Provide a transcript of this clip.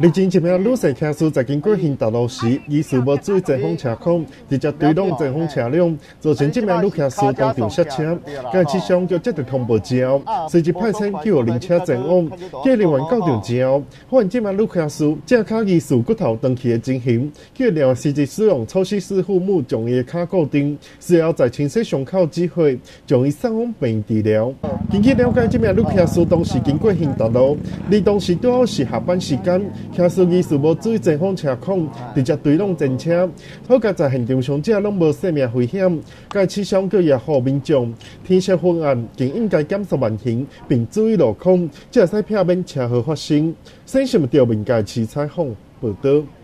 历经一名女性驾驶在经过行道路时，疑似无注意前方车况，直接推动前方车辆，造成这名女驾驶当场刹车。该车上就接到通报之后，随即派车救灵车前往。救人员到场之后，发现这名女驾驶正卡疑似骨头断去的情形，救人司机使用措施师父母将伊的卡固定，随后在清洗伤口之后，将伊送往病院治疗。根据了解，这名女驾驶当时经过兴达路，你当时拄好是下班时间。驾驶疑似无注意前方车况，直接对撞前车。好在在现场伤者拢无生命危险。该车上叫也好民众，天色昏暗，更应该减速慢行，并注意路况，才会使避免车祸发生。新闻调民界市采访报道。